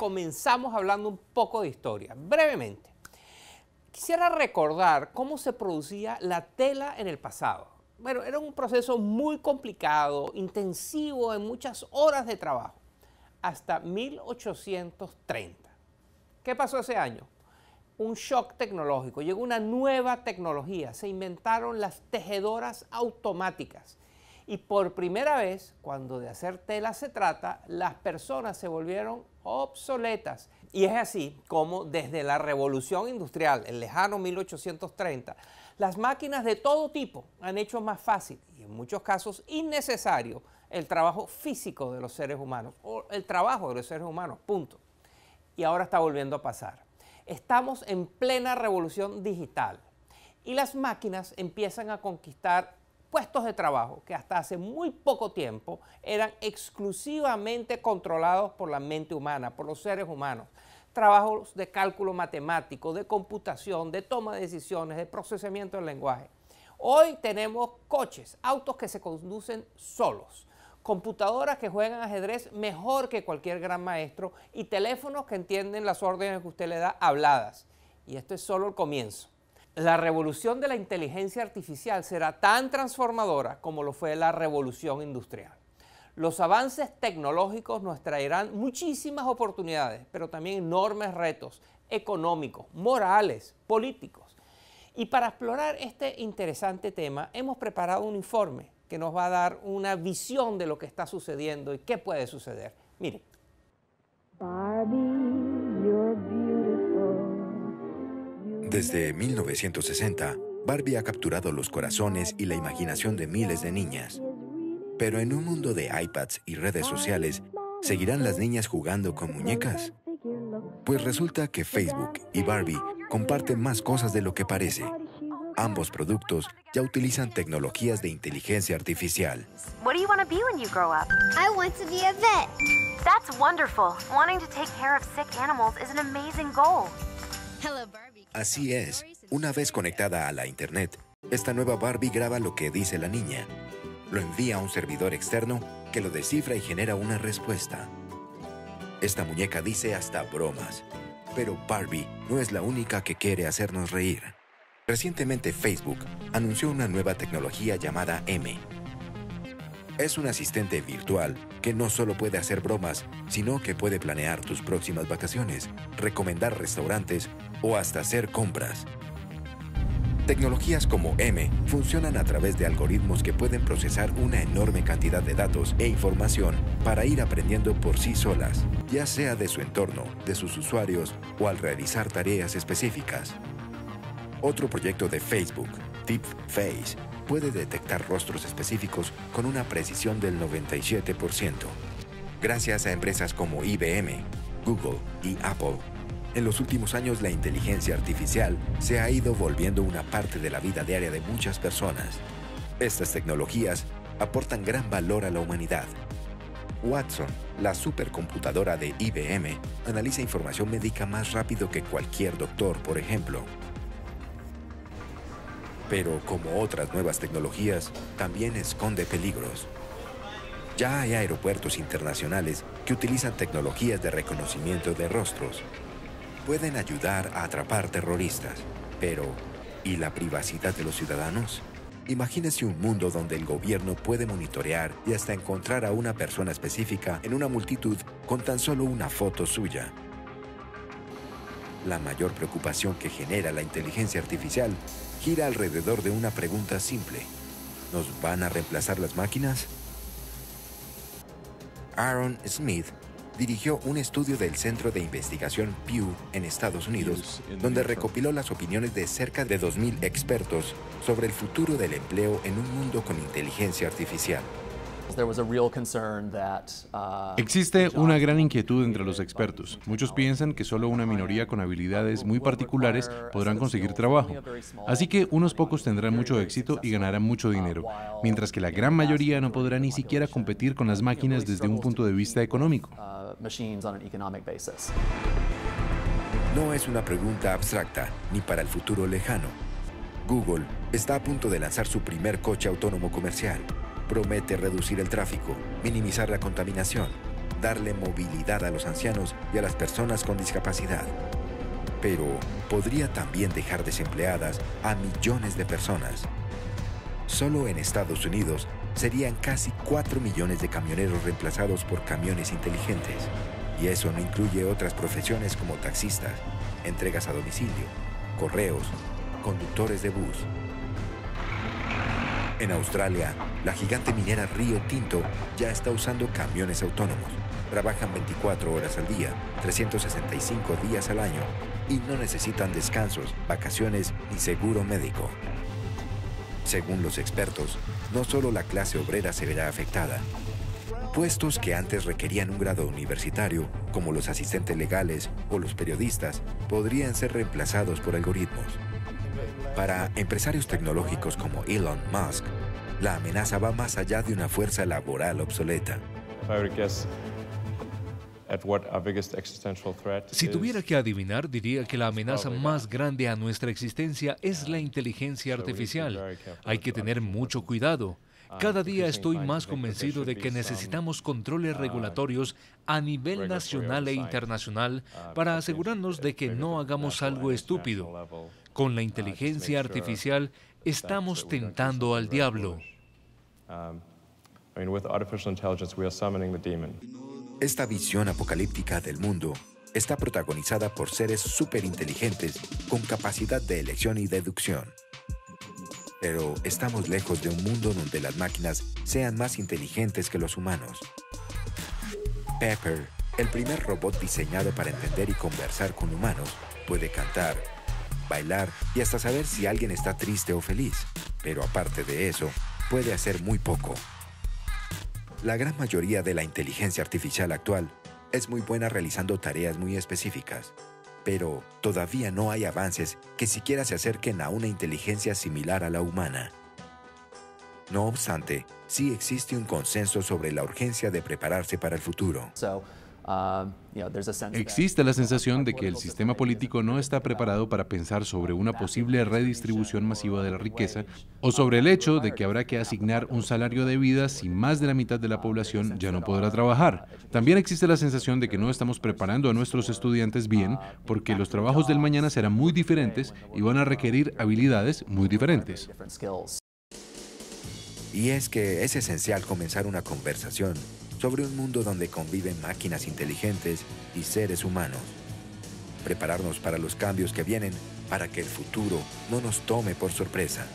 comenzamos hablando un poco de historia, brevemente. Quisiera recordar cómo se producía la tela en el pasado. Bueno, era un proceso muy complicado, intensivo en muchas horas de trabajo, hasta 1830. ¿Qué pasó ese año? Un shock tecnológico, llegó una nueva tecnología, se inventaron las tejedoras automáticas y por primera vez, cuando de hacer tela se trata, las personas se volvieron obsoletas. Y es así como desde la revolución industrial, el lejano 1830, las máquinas de todo tipo han hecho más fácil y en muchos casos innecesario el trabajo físico de los seres humanos o el trabajo de los seres humanos, punto. Y ahora está volviendo a pasar. Estamos en plena revolución digital y las máquinas empiezan a conquistar puestos de trabajo que hasta hace muy poco tiempo eran exclusivamente controlados por la mente humana, por los seres humanos. Trabajos de cálculo matemático, de computación, de toma de decisiones, de procesamiento del lenguaje. Hoy tenemos coches, autos que se conducen solos, computadoras que juegan ajedrez mejor que cualquier gran maestro y teléfonos que entienden las órdenes que usted le da habladas. Y esto es solo el comienzo la revolución de la inteligencia artificial será tan transformadora como lo fue la revolución industrial. Los avances tecnológicos nos traerán muchísimas oportunidades, pero también enormes retos económicos, morales, políticos. Y para explorar este interesante tema, hemos preparado un informe que nos va a dar una visión de lo que está sucediendo y qué puede suceder. Miren. Desde 1960, Barbie ha capturado los corazones y la imaginación de miles de niñas. Pero en un mundo de iPads y redes sociales, ¿seguirán las niñas jugando con muñecas? Pues resulta que Facebook y Barbie comparten más cosas de lo que parece. Ambos productos ya utilizan tecnologías de inteligencia artificial. What do you want to be when you grow up? I want to be a vet. That's wonderful. Wanting to take care of sick animals is an amazing goal. Así es, una vez conectada a la Internet, esta nueva Barbie graba lo que dice la niña. Lo envía a un servidor externo que lo descifra y genera una respuesta. Esta muñeca dice hasta bromas. Pero Barbie no es la única que quiere hacernos reír. Recientemente Facebook anunció una nueva tecnología llamada M, es un asistente virtual que no solo puede hacer bromas, sino que puede planear tus próximas vacaciones, recomendar restaurantes o hasta hacer compras. Tecnologías como M funcionan a través de algoritmos que pueden procesar una enorme cantidad de datos e información para ir aprendiendo por sí solas, ya sea de su entorno, de sus usuarios o al realizar tareas específicas. Otro proyecto de Facebook, Face puede detectar rostros específicos con una precisión del 97%. Gracias a empresas como IBM, Google y Apple, en los últimos años la inteligencia artificial se ha ido volviendo una parte de la vida diaria de muchas personas. Estas tecnologías aportan gran valor a la humanidad. Watson, la supercomputadora de IBM, analiza información médica más rápido que cualquier doctor, por ejemplo. Pero como otras nuevas tecnologías, también esconde peligros. Ya hay aeropuertos internacionales que utilizan tecnologías de reconocimiento de rostros. Pueden ayudar a atrapar terroristas, pero ¿y la privacidad de los ciudadanos? Imagínese un mundo donde el gobierno puede monitorear y hasta encontrar a una persona específica en una multitud con tan solo una foto suya. La mayor preocupación que genera la inteligencia artificial gira alrededor de una pregunta simple. ¿Nos van a reemplazar las máquinas? Aaron Smith dirigió un estudio del Centro de Investigación Pew en Estados Unidos, donde recopiló las opiniones de cerca de 2.000 expertos sobre el futuro del empleo en un mundo con inteligencia artificial. Uh, Existe una gran inquietud entre los expertos. Muchos piensan que solo una minoría con habilidades muy particulares podrán conseguir trabajo. Así que unos pocos tendrán mucho éxito y ganarán mucho dinero, mientras que la gran mayoría no podrá ni siquiera competir con las máquinas desde un punto de vista económico. No es una pregunta abstracta ni para el futuro lejano. Google está a punto de lanzar su primer coche autónomo comercial promete reducir el tráfico, minimizar la contaminación, darle movilidad a los ancianos y a las personas con discapacidad. Pero podría también dejar desempleadas a millones de personas. Solo en Estados Unidos serían casi 4 millones de camioneros reemplazados por camiones inteligentes. Y eso no incluye otras profesiones como taxistas, entregas a domicilio, correos, conductores de bus. En Australia, la gigante minera Río Tinto ya está usando camiones autónomos. Trabajan 24 horas al día, 365 días al año y no necesitan descansos, vacaciones ni seguro médico. Según los expertos, no solo la clase obrera se verá afectada. Puestos que antes requerían un grado universitario, como los asistentes legales o los periodistas, podrían ser reemplazados por algoritmos. Para empresarios tecnológicos como Elon Musk, la amenaza va más allá de una fuerza laboral obsoleta. Si tuviera que adivinar, diría que la amenaza más grande a nuestra existencia es la inteligencia artificial. Hay que tener mucho cuidado. Cada día estoy más convencido de que necesitamos controles regulatorios a nivel nacional e internacional para asegurarnos de que no hagamos algo estúpido. Con la inteligencia artificial estamos tentando al diablo. Esta visión apocalíptica del mundo está protagonizada por seres superinteligentes con capacidad de elección y deducción. Pero estamos lejos de un mundo donde las máquinas sean más inteligentes que los humanos. Pepper, el primer robot diseñado para entender y conversar con humanos, puede cantar, bailar y hasta saber si alguien está triste o feliz. Pero aparte de eso, puede hacer muy poco. La gran mayoría de la inteligencia artificial actual es muy buena realizando tareas muy específicas, pero todavía no hay avances que siquiera se acerquen a una inteligencia similar a la humana. No obstante, sí existe un consenso sobre la urgencia de prepararse para el futuro. Existe la sensación de que el sistema político no está preparado para pensar sobre una posible redistribución masiva de la riqueza o sobre el hecho de que habrá que asignar un salario de vida si más de la mitad de la población ya no podrá trabajar. También existe la sensación de que no estamos preparando a nuestros estudiantes bien porque los trabajos del mañana serán muy diferentes y van a requerir habilidades muy diferentes. Y es que es esencial comenzar una conversación sobre un mundo donde conviven máquinas inteligentes y seres humanos. Prepararnos para los cambios que vienen para que el futuro no nos tome por sorpresa.